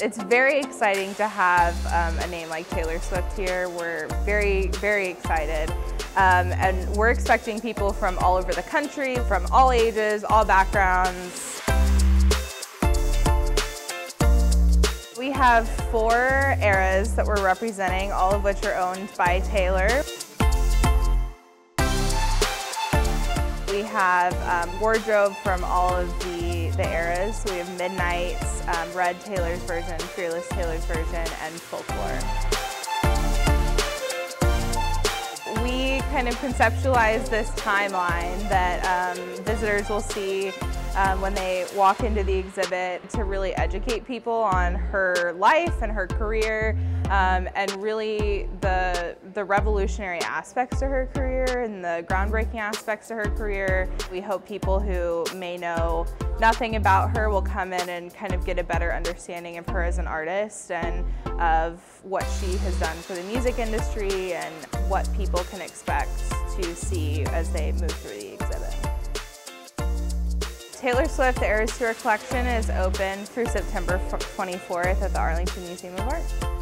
It's very exciting to have um, a name like Taylor Swift here. We're very, very excited. Um, and we're expecting people from all over the country, from all ages, all backgrounds. We have four eras that we're representing, all of which are owned by Taylor. We have um, wardrobe from all of the, the eras. We have Midnights, um, Red Taylor's version, Fearless Taylor's version, and Folklore. We kind of conceptualize this timeline that um, visitors will see um, when they walk into the exhibit to really educate people on her life and her career um, and really the, the revolutionary aspects to her career and the groundbreaking aspects to her career. We hope people who may know nothing about her will come in and kind of get a better understanding of her as an artist and of what she has done for the music industry and what people can expect to see as they move through the. Taylor Swift Eras Tour collection is open through September 24th at the Arlington Museum of Art.